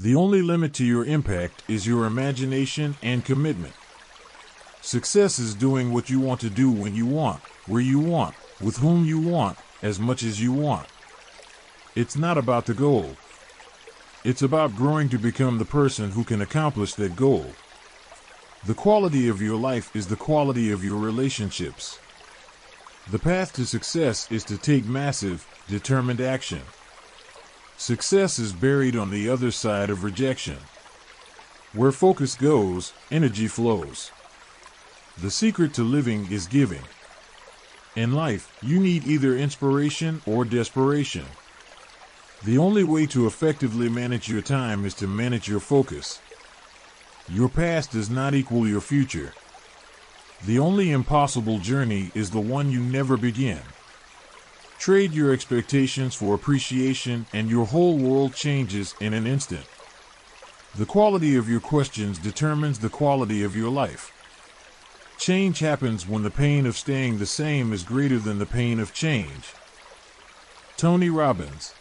The only limit to your impact is your imagination and commitment. Success is doing what you want to do when you want, where you want, with whom you want, as much as you want. It's not about the goal. It's about growing to become the person who can accomplish that goal. The quality of your life is the quality of your relationships. The path to success is to take massive, determined action. Success is buried on the other side of rejection. Where focus goes, energy flows. The secret to living is giving. In life, you need either inspiration or desperation. The only way to effectively manage your time is to manage your focus. Your past does not equal your future. The only impossible journey is the one you never begin. Trade your expectations for appreciation, and your whole world changes in an instant. The quality of your questions determines the quality of your life. Change happens when the pain of staying the same is greater than the pain of change. Tony Robbins